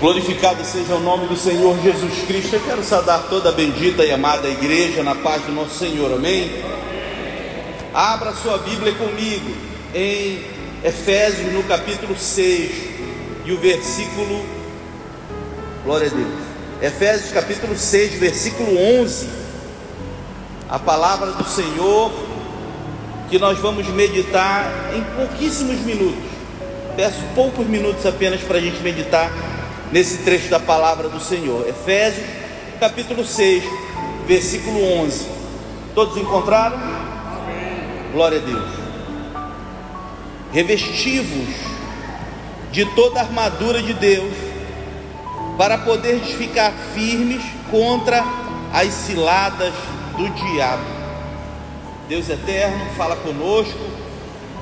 Glorificado seja o nome do Senhor Jesus Cristo. Eu quero saudar toda a bendita e amada igreja na paz do nosso Senhor. Amém. Abra sua Bíblia comigo em Efésios, no capítulo 6, e o versículo. Glória a Deus. Efésios, capítulo 6, versículo 11. A palavra do Senhor que nós vamos meditar em pouquíssimos minutos. Peço poucos minutos apenas para a gente meditar nesse trecho da palavra do Senhor. Efésios, capítulo 6, versículo 11. Todos encontraram? Amém. Glória a Deus. Revestivos de toda a armadura de Deus, para poder ficar firmes contra as ciladas do diabo. Deus eterno, fala conosco,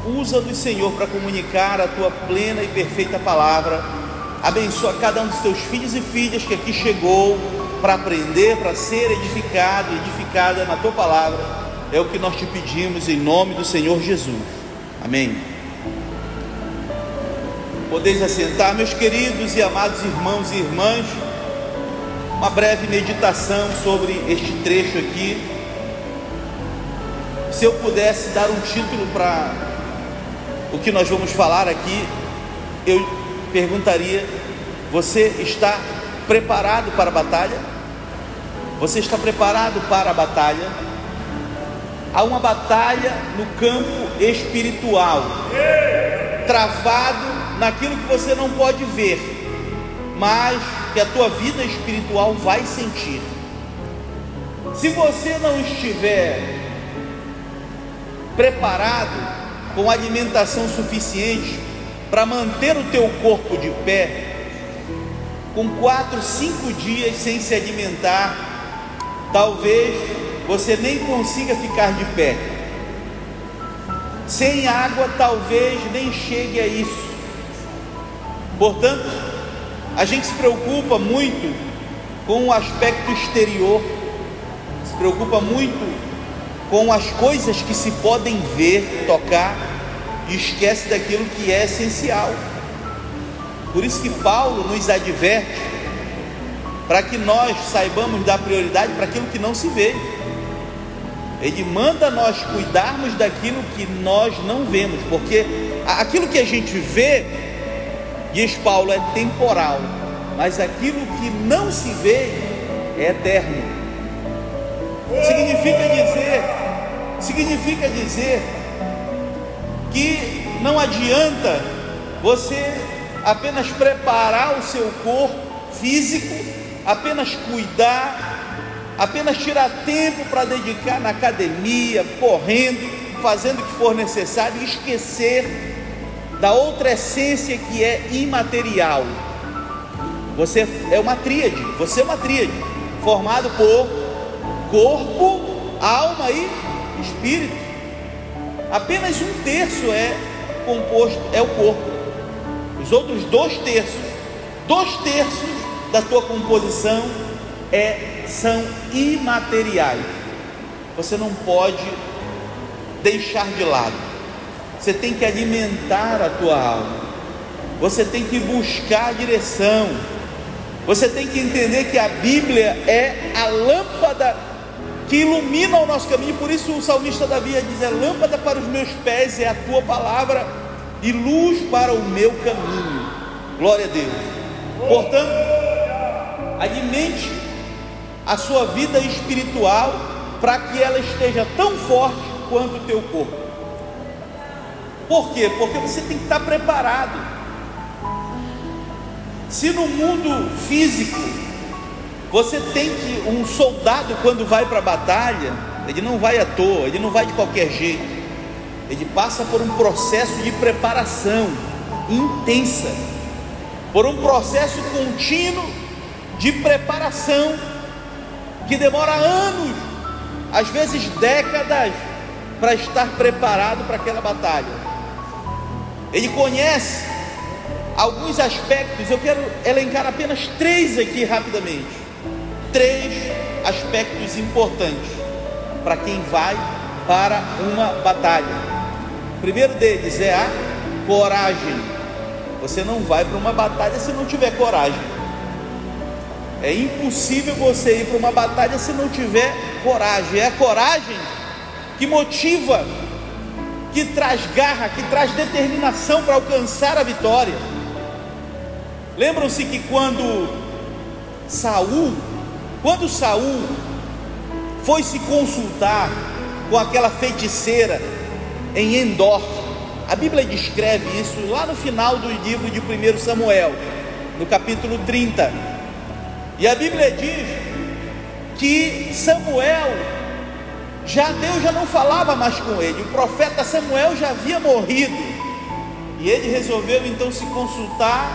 usa-nos, Senhor, para comunicar a tua plena e perfeita palavra Abençoa cada um dos teus filhos e filhas que aqui chegou para aprender, para ser edificado edificada na tua palavra. É o que nós te pedimos em nome do Senhor Jesus. Amém. Podeis assentar, meus queridos e amados irmãos e irmãs, uma breve meditação sobre este trecho aqui. Se eu pudesse dar um título para o que nós vamos falar aqui, eu perguntaria: Você está preparado para a batalha? Você está preparado para a batalha? Há uma batalha no campo espiritual, travado naquilo que você não pode ver, mas que a tua vida espiritual vai sentir. Se você não estiver preparado com alimentação suficiente, para manter o teu corpo de pé, com quatro, cinco dias sem se alimentar, talvez você nem consiga ficar de pé. Sem água, talvez nem chegue a isso. Portanto, a gente se preocupa muito com o aspecto exterior, se preocupa muito com as coisas que se podem ver, tocar, e esquece daquilo que é essencial. Por isso que Paulo nos adverte para que nós saibamos dar prioridade para aquilo que não se vê. Ele manda nós cuidarmos daquilo que nós não vemos, porque aquilo que a gente vê, diz Paulo, é temporal, mas aquilo que não se vê é eterno. Significa dizer, significa dizer que não adianta você apenas preparar o seu corpo físico, apenas cuidar, apenas tirar tempo para dedicar na academia, correndo, fazendo o que for necessário e esquecer da outra essência que é imaterial. Você é uma tríade, você é uma tríade, formado por corpo, alma e espírito. Apenas um terço é composto, é o corpo. Os outros dois terços, dois terços da tua composição é, são imateriais. Você não pode deixar de lado. Você tem que alimentar a tua alma. Você tem que buscar a direção. Você tem que entender que a Bíblia é a lâmpada que ilumina o nosso caminho. Por isso o salmista Davi diz: é lâmpada para os meus pés, é a tua palavra e luz para o meu caminho. Glória a Deus. Portanto, alimente a sua vida espiritual para que ela esteja tão forte quanto o teu corpo. Por quê? Porque você tem que estar preparado. Se no mundo físico você tem que, um soldado, quando vai para a batalha, ele não vai à toa, ele não vai de qualquer jeito, ele passa por um processo de preparação intensa, por um processo contínuo de preparação que demora anos, às vezes décadas, para estar preparado para aquela batalha. Ele conhece alguns aspectos, eu quero elencar apenas três aqui rapidamente três aspectos importantes para quem vai para uma batalha. O primeiro deles é a coragem. Você não vai para uma batalha se não tiver coragem. É impossível você ir para uma batalha se não tiver coragem. É a coragem que motiva, que traz garra, que traz determinação para alcançar a vitória. Lembram-se que quando Saul, quando Saul foi se consultar com aquela feiticeira em Endor, a Bíblia descreve isso lá no final do livro de 1 Samuel, no capítulo 30. E a Bíblia diz que Samuel já Deus já não falava mais com ele, o profeta Samuel já havia morrido. E ele resolveu então se consultar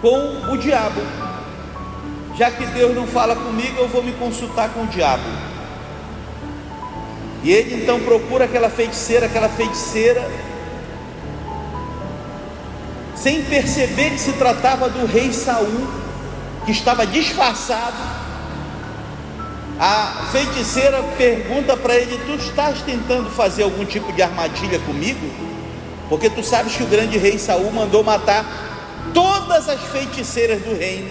com o diabo. Já que Deus não fala comigo, eu vou me consultar com o diabo. E ele então procura aquela feiticeira, aquela feiticeira, sem perceber que se tratava do rei Saul, que estava disfarçado a feiticeira pergunta para ele: Tu estás tentando fazer algum tipo de armadilha comigo? Porque tu sabes que o grande rei Saul mandou matar todas as feiticeiras do reino.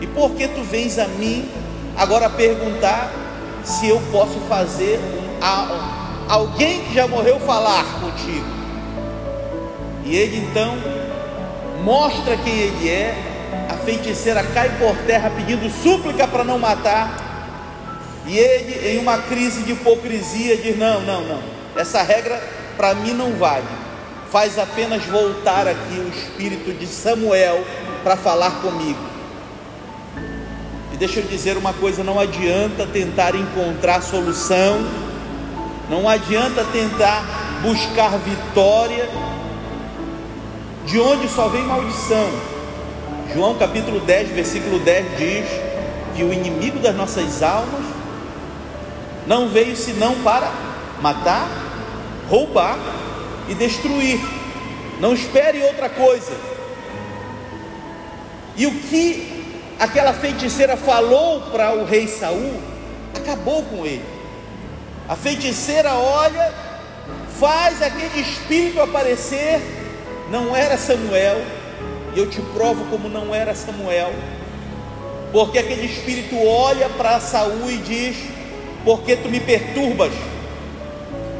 E por que tu vens a mim agora perguntar se eu posso fazer alguém que já morreu falar contigo? E ele então mostra quem ele é. A feiticeira cai por terra pedindo súplica para não matar. E ele, em uma crise de hipocrisia, diz: Não, não, não, essa regra para mim não vale. Faz apenas voltar aqui o espírito de Samuel para falar comigo. E deixa eu dizer uma coisa: não adianta tentar encontrar solução, não adianta tentar buscar vitória de onde só vem maldição. João capítulo 10, versículo 10 diz que o inimigo das nossas almas não veio senão para matar, roubar e destruir. Não espere outra coisa. E o que aquela feiticeira falou para o rei Saul acabou com ele. A feiticeira olha, faz aquele espírito aparecer, não era Samuel, e eu te provo como não era Samuel, porque aquele espírito olha para Saul e diz: porque tu me perturbas.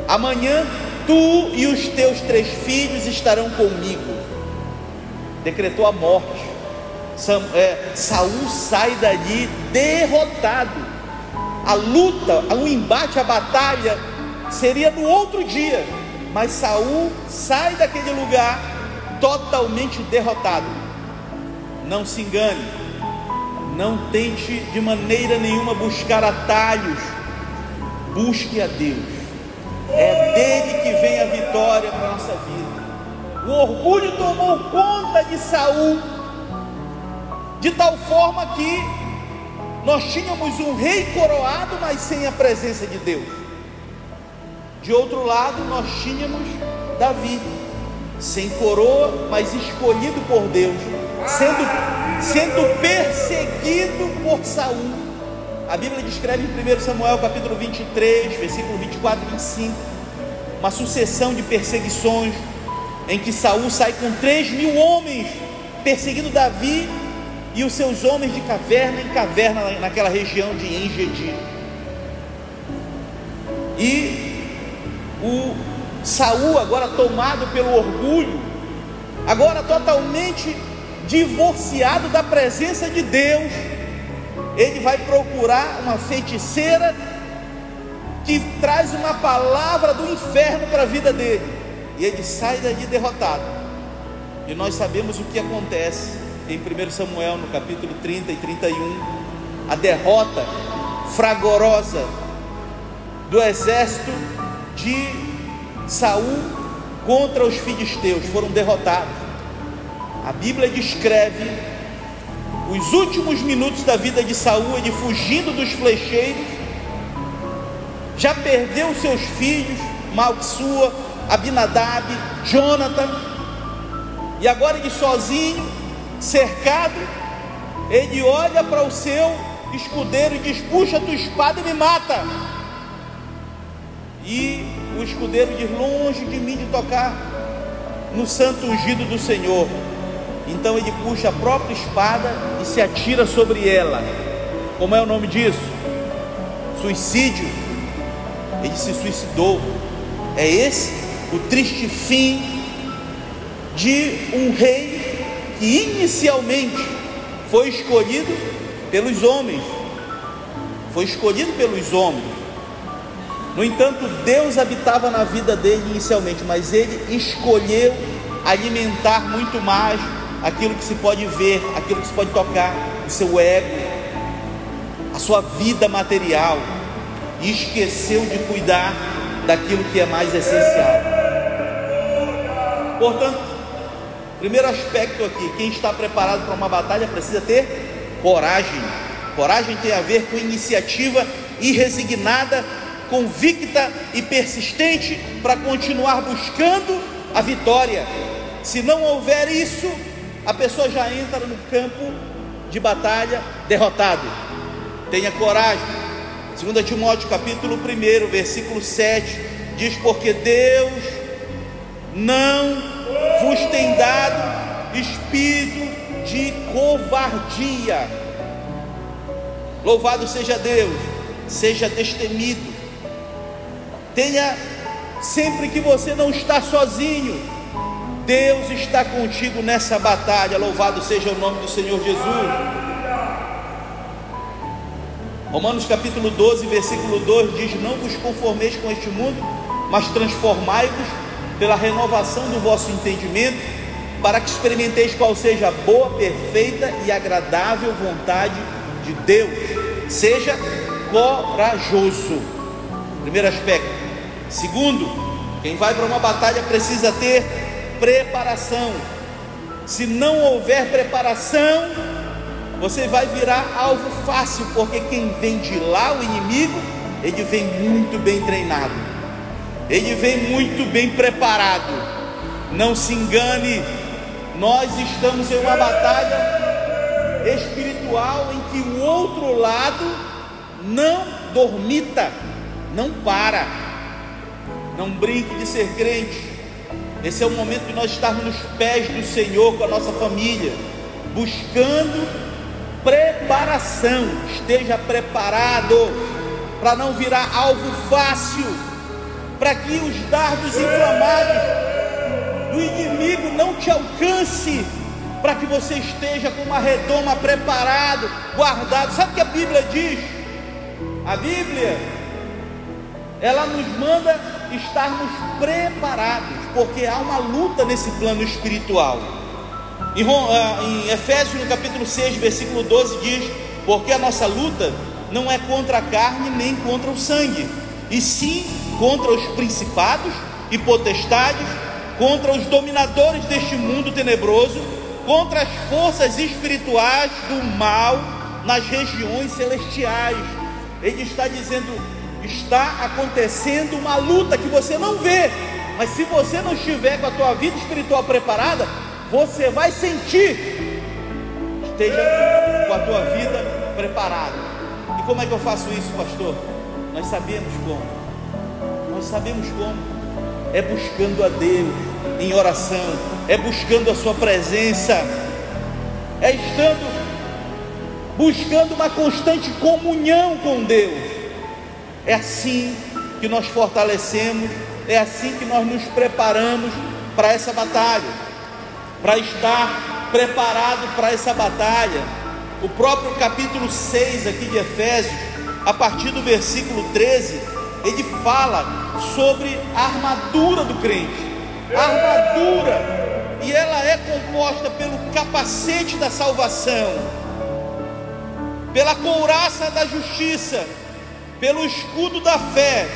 Amanhã tu e os teus três filhos estarão comigo. Decretou a morte. É, Saul sai dali derrotado. A luta, o embate, a batalha seria no outro dia, mas Saul sai daquele lugar totalmente derrotado. Não se engane, não tente de maneira nenhuma buscar atalhos Busque a Deus. É dele que vem a vitória para a nossa vida. O orgulho tomou conta de Saul, de tal forma que nós tínhamos um rei coroado, mas sem a presença de Deus. De outro lado, nós tínhamos Davi, sem coroa, mas escolhido por Deus, sendo, sendo perseguido por Saul a Bíblia descreve em 1 Samuel capítulo 23, versículo 24 e 25, uma sucessão de perseguições em que Saul sai com 3 mil homens perseguindo Davi e os seus homens de caverna em caverna naquela região de Engedi. E o Saul, agora tomado pelo orgulho, agora totalmente divorciado da presença de Deus, ele vai procurar uma feiticeira que traz uma palavra do inferno para a vida dele, e ele sai dali derrotado. E nós sabemos o que acontece em 1 Samuel, no capítulo 30 e 31, a derrota fragorosa do exército de Saul contra os filisteus, foram derrotados. A Bíblia descreve os últimos minutos da vida de Saul, ele fugindo dos flecheiros, já perdeu seus filhos, Malquissua, Abinadab, Jonathan, e agora ele sozinho, cercado, ele olha para o seu escudeiro e diz: Puxa tua espada e me mata. E o escudeiro diz: Longe de mim de tocar no santo ungido do Senhor. Então ele puxa a própria espada e se atira sobre ela. Como é o nome disso? Suicídio. Ele se suicidou. É esse o triste fim de um rei que inicialmente foi escolhido pelos homens. Foi escolhido pelos homens. No entanto, Deus habitava na vida dele inicialmente, mas ele escolheu alimentar muito mais aquilo que se pode ver, aquilo que se pode tocar, o seu ego, a sua vida material, e esqueceu de cuidar daquilo que é mais essencial. Portanto, primeiro aspecto aqui: quem está preparado para uma batalha precisa ter coragem. Coragem tem a ver com iniciativa irresignada, convicta e persistente para continuar buscando a vitória. Se não houver isso, a pessoa já entra no campo de batalha derrotado. Tenha coragem. 2 Timóteo capítulo 1, versículo 7, diz: Porque Deus não vos tem dado espírito de covardia. Louvado seja Deus, seja destemido. Tenha sempre que você não está sozinho, Deus está contigo nessa batalha, louvado seja o nome do Senhor Jesus. Romanos capítulo 12, versículo 2 diz: Não vos conformeis com este mundo, mas transformai-vos pela renovação do vosso entendimento, para que experimenteis qual seja a boa, perfeita e agradável vontade de Deus. Seja corajoso. Primeiro aspecto. Segundo, quem vai para uma batalha precisa ter preparação. Se não houver preparação, você vai virar alvo fácil, porque quem vem de lá, o inimigo, ele vem muito bem treinado, ele vem muito bem preparado. Não se engane, nós estamos em uma batalha espiritual em que o outro lado não dormita, não para, não brinque de ser crente, esse é o momento de nós estarmos nos pés do Senhor com a nossa família, buscando preparação. Esteja preparado para não virar alvo fácil, para que os dardos inflamados do inimigo não te alcance, para que você esteja com uma redoma preparado, guardado. Sabe o que a Bíblia diz? A Bíblia ela nos manda estarmos preparados, porque há uma luta nesse plano espiritual. Em, ah, Efésios, no capítulo 6, versículo 12, diz: Porque a nossa luta não é contra a carne nem contra o sangue, e sim contra os principados e potestades, contra os dominadores deste mundo tenebroso, contra as forças espirituais do mal nas regiões celestiais. Ele está dizendo: está acontecendo uma luta que você não vê, mas se você não estiver com a tua vida espiritual preparada, você vai sentir. Esteja com a tua vida preparada. E como é que eu faço isso, pastor? Nós sabemos como. Sabemos como. É buscando a Deus em oração, é buscando a sua presença, é estando buscando uma constante comunhão com Deus. É assim que nós fortalecemos, é assim que nós nos preparamos para essa batalha, para estar preparado para essa batalha. O próprio capítulo 6 aqui de Efésios, a partir do versículo 13, ele fala sobre a armadura do crente. A armadura, e ela é composta pelo capacete da salvação, pela couraça da justiça, pelo escudo da fé,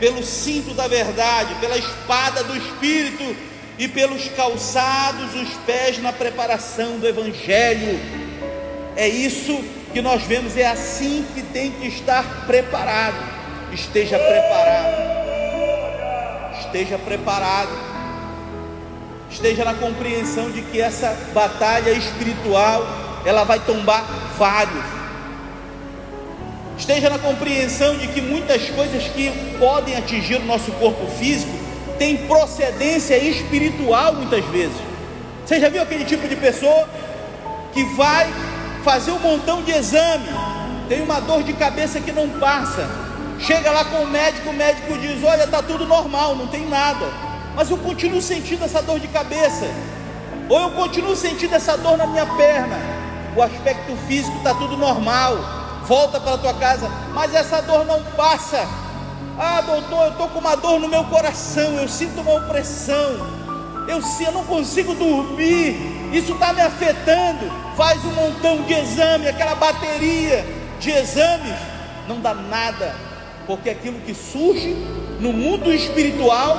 pelo cinto da verdade, pela espada do Espírito e pelos calçados, os pés na preparação do Evangelho. É isso que nós vemos, é assim que tem que estar preparado. Esteja preparado. Esteja preparado. Esteja na compreensão de que essa batalha espiritual, ela vai tombar vários esteja na compreensão de que muitas coisas que podem atingir o nosso corpo físico têm procedência espiritual muitas vezes. Você já viu aquele tipo de pessoa que vai fazer um montão de exame, tem uma dor de cabeça que não passa, chega lá com o médico, o médico diz: Olha, está tudo normal, não tem nada, mas eu continuo sentindo essa dor de cabeça, ou eu continuo sentindo essa dor na minha perna, o aspecto físico está tudo normal, volta para a tua casa, mas essa dor não passa. Ah, doutor, eu estou com uma dor no meu coração, eu sinto uma opressão, eu, eu não consigo dormir, isso está me afetando. Faz um montão de exame, aquela bateria de exames, não dá nada, porque aquilo que surge no mundo espiritual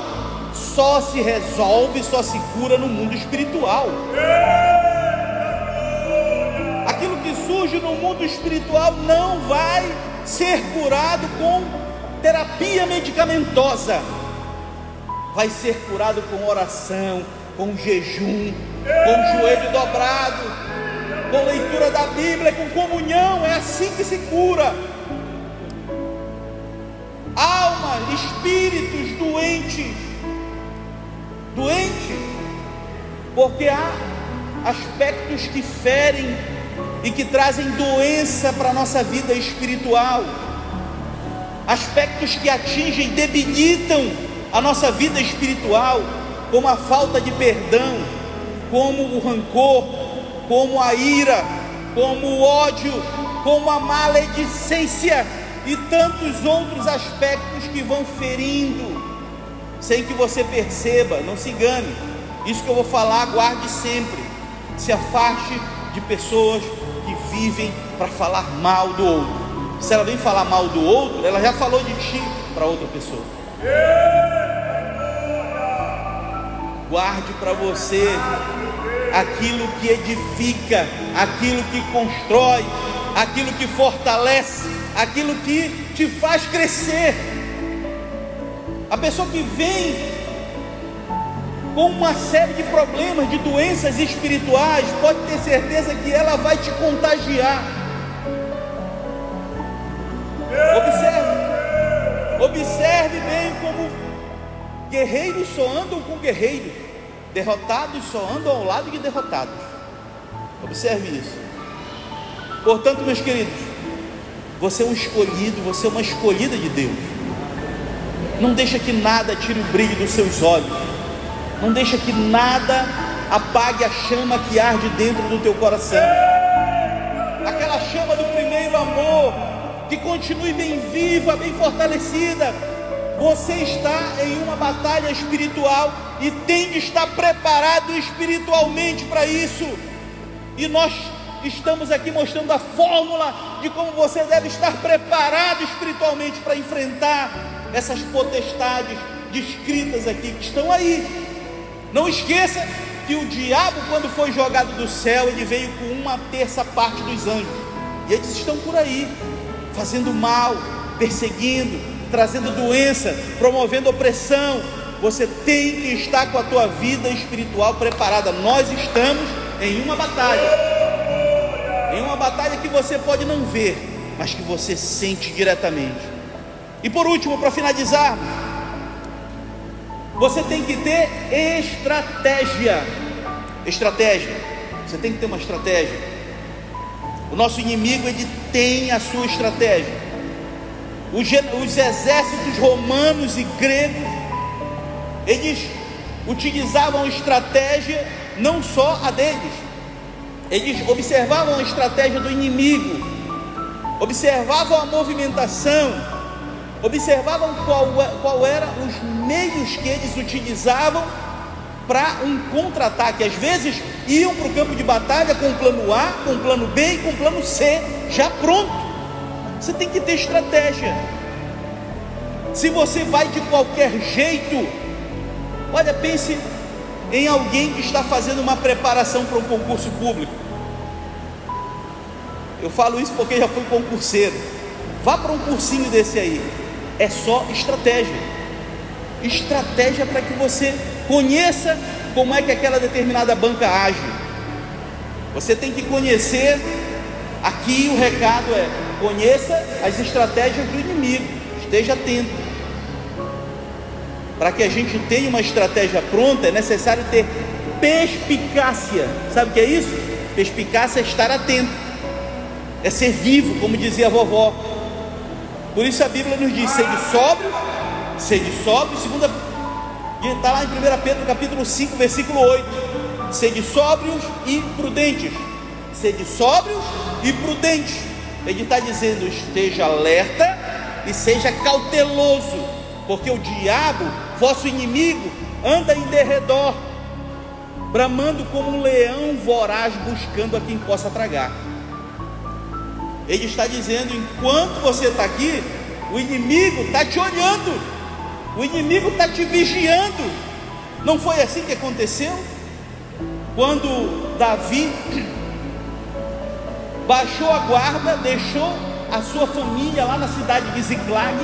só se resolve, só se cura no mundo espiritual. Aquilo que surge no mundo espiritual não vai ser curado com terapia medicamentosa vai ser curado com oração, com jejum, com joelho dobrado, com leitura da Bíblia, com comunhão. É assim que se cura. Espíritos doentes, doentes, porque há aspectos que ferem e que trazem doença para a nossa vida espiritual, aspectos que atingem, debilitam a nossa vida espiritual, como a falta de perdão, como o rancor, como a ira, como o ódio, como a maledicência e tantos outros aspectos que vão ferindo, sem que você perceba, não se engane. Isso que eu vou falar, guarde sempre. Se afaste de pessoas que vivem para falar mal do outro. Se ela vem falar mal do outro, ela já falou de ti para outra pessoa. Guarde para você aquilo que edifica, aquilo que constrói, aquilo que fortalece, aquilo que te faz crescer. A pessoa que vem com uma série de problemas, de doenças espirituais, pode ter certeza que ela vai te contagiar. Observe, observe bem como Guerreiros só andam com guerreiros, derrotados só andam ao lado de derrotados. Observe isso. Portanto, meus queridos, você é um escolhido, você é uma escolhida de Deus. Não deixa que nada tire o brilho dos seus olhos. Não deixa que nada apague a chama que arde dentro do teu coração. Aquela chama do primeiro amor, que continue bem viva, bem fortalecida, você está em uma batalha espiritual e tem de estar preparado espiritualmente para isso. E nós estamos aqui mostrando a fórmula de como você deve estar preparado espiritualmente para enfrentar essas potestades descritas aqui que estão aí. Não esqueça que o diabo, quando foi jogado do céu, ele veio com uma terça parte dos anjos. E eles estão por aí, fazendo mal, perseguindo, trazendo doença, promovendo opressão. Você tem que estar com a tua vida espiritual preparada. Nós estamos em uma batalha. Em uma batalha que você pode não ver, mas que você sente diretamente. E por último, para finalizar, você tem que ter estratégia. Estratégia. Você tem que ter uma estratégia. O nosso inimigo ele tem a sua estratégia os exércitos romanos e gregos, eles utilizavam estratégia não só a deles, eles observavam a estratégia do inimigo, observavam a movimentação, observavam qual, qual eram os meios que eles utilizavam para um contra-ataque. Às vezes iam para o campo de batalha com o plano A, com o plano B e com o plano C já pronto. Você tem que ter estratégia. Se você vai de qualquer jeito, olha, pense em alguém que está fazendo uma preparação para um concurso público. Eu falo isso porque já fui concurseiro. Vá para um cursinho desse aí. É só estratégia. Estratégia para que você conheça como é que aquela determinada banca age. Você tem que conhecer. Aqui o recado é: Conheça as estratégias do inimigo, esteja atento. Para que a gente tenha uma estratégia pronta, é necessário ter perspicácia. Sabe o que é isso? Perspicácia é estar atento, é ser vivo, como dizia a vovó. Por isso a Bíblia nos diz: sede sóbrio, sede sóbrio, segunda, está lá em 1 Pedro capítulo 5, versículo 8: sede sóbrios e prudentes, sede sóbrios e prudentes. Ele está dizendo: esteja alerta e seja cauteloso, porque o diabo, vosso inimigo, anda em derredor, bramando como um leão voraz, buscando a quem possa tragar. Ele está dizendo: enquanto você está aqui, o inimigo está te olhando, o inimigo está te vigiando. Não foi assim que aconteceu? Quando Davi baixou a guarda, deixou a sua família lá na cidade de Ziklag,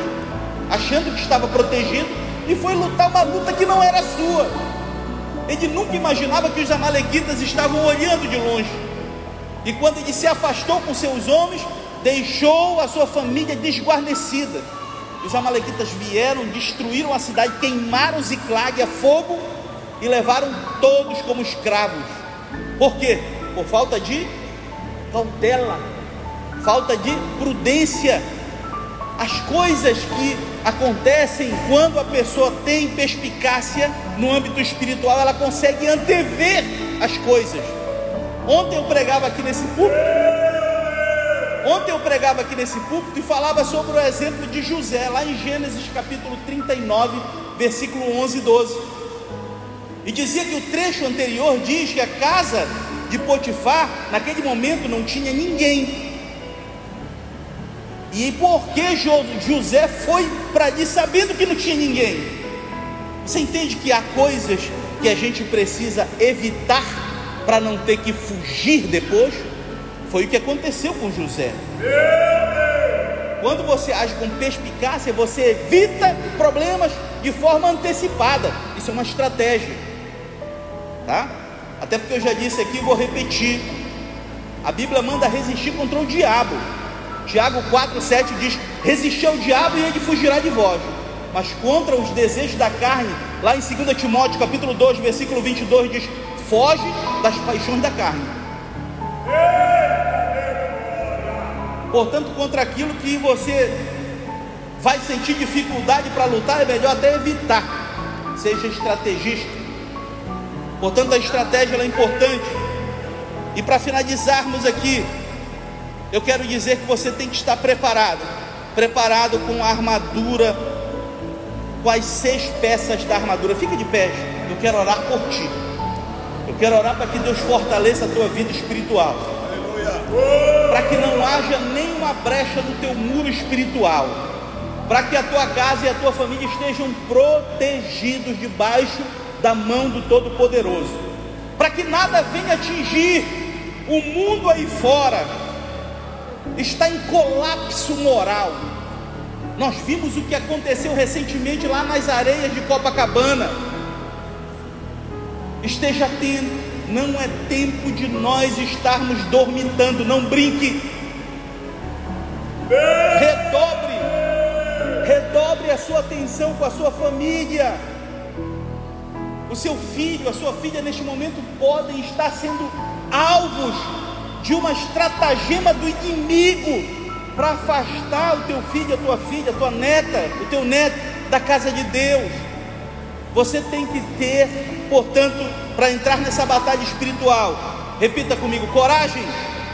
achando que estava protegido, e foi lutar uma luta que não era sua. Ele nunca imaginava que os amalequitas estavam olhando de longe. E quando ele se afastou com seus homens, deixou a sua família desguarnecida. Os amalequitas vieram, destruíram a cidade, queimaram Ziclag a fogo e levaram todos como escravos. Por quê? Por falta de cautela, falta de prudência. As coisas que acontecem quando a pessoa tem perspicácia no âmbito espiritual, ela consegue antever as coisas. Ontem eu pregava aqui nesse púlpito. Ontem eu pregava aqui nesse púlpito e falava sobre o exemplo de José, lá em Gênesis capítulo 39, versículo 11 e 12. E dizia que o trecho anterior diz que a casa de Potifar, naquele momento, não tinha ninguém. E por que José foi para ali sabendo que não tinha ninguém? Você entende que há coisas que a gente precisa evitar para não ter que fugir depois? Foi o que aconteceu com José. Quando você age com perspicácia, você evita problemas de forma antecipada. Isso é uma estratégia. Tá? Até porque eu já disse aqui vou repetir. A Bíblia manda resistir contra o diabo. Tiago 4,7 diz: Resistir ao diabo e ele fugirá de vós. Mas contra os desejos da carne, lá em 2 Timóteo capítulo 2, versículo 22, diz: Foge das paixões da carne. Portanto, contra aquilo que você vai sentir dificuldade para lutar, é melhor até evitar. Seja estrategista. Portanto, a estratégia é importante. E para finalizarmos aqui, eu quero dizer que você tem que estar preparado preparado com a armadura, com as seis peças da armadura. Fica de pé, eu quero orar por ti. Eu quero orar para que Deus fortaleça a tua vida espiritual. Para que não haja nenhuma brecha no teu muro espiritual. Para que a tua casa e a tua família estejam protegidos debaixo da mão do Todo-Poderoso. Para que nada venha atingir o mundo aí fora está em colapso moral. Nós vimos o que aconteceu recentemente lá nas areias de Copacabana. Esteja atento, não é tempo de nós estarmos dormitando, não brinque. Redobre, redobre a sua atenção com a sua família. O seu filho, a sua filha neste momento podem estar sendo alvos de uma estratagema do inimigo para afastar o teu filho, a tua filha, a tua neta, o teu neto da casa de Deus. Você tem que ter, portanto, para entrar nessa batalha espiritual, repita comigo: coragem,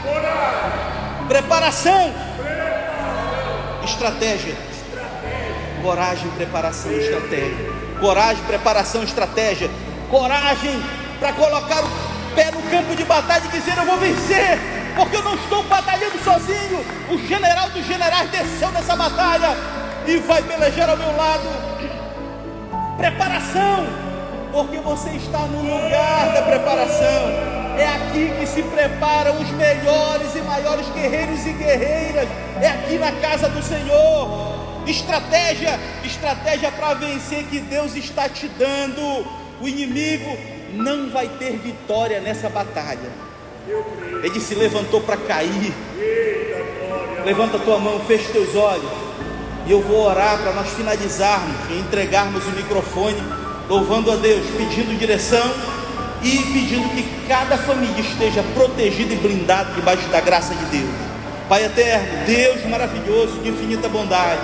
coragem. Preparação, preparação. Estratégia. estratégia, coragem, preparação, estratégia, coragem, preparação, estratégia, coragem para colocar o pé no campo de batalha e dizer: Eu vou vencer, porque eu não estou batalhando sozinho. O general dos generais desceu nessa batalha e vai pelejar ao meu lado. Preparação, porque você está no lugar da preparação. É aqui que se preparam os melhores e maiores guerreiros e guerreiras. É aqui na casa do Senhor. Estratégia, estratégia para vencer que Deus está te dando. O inimigo não vai ter vitória nessa batalha. Ele se levantou para cair. Levanta tua mão, fecha teus olhos. E eu vou orar para nós finalizarmos e entregarmos o microfone, louvando a Deus, pedindo direção e pedindo que cada família esteja protegida e blindada debaixo da graça de Deus. Pai eterno, Deus maravilhoso, de infinita bondade.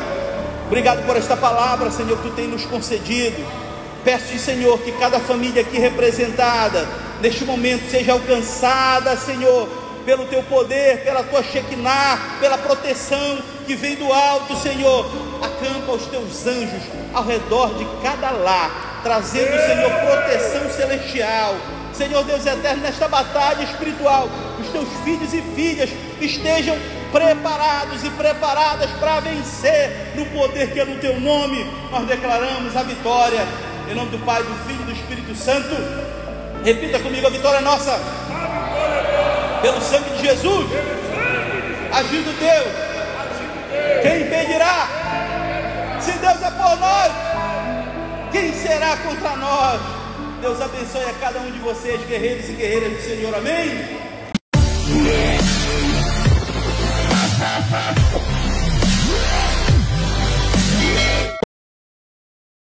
Obrigado por esta palavra, Senhor, que tu tem nos concedido. Peço-te, Senhor, que cada família aqui representada, neste momento, seja alcançada, Senhor, pelo teu poder, pela tua Shekinah, pela proteção que vem do alto, Senhor. Acampa os teus anjos ao redor de cada lar, trazendo, Senhor, proteção celestial. Senhor Deus eterno, nesta batalha espiritual, os teus filhos e filhas estejam preparados e preparadas para vencer no poder que é no teu nome. Nós declaramos a vitória em nome do Pai, do Filho e do Espírito Santo. Repita comigo: a vitória é nossa. Pelo sangue de Jesus. Agindo Deus. Quem impedirá? Se Deus é por nós, quem será contra nós? Deus abençoe a cada um de vocês, guerreiros e guerreiras do Senhor. Amém.